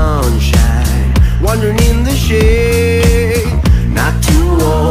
sunshine, wandering in the shade, not too old.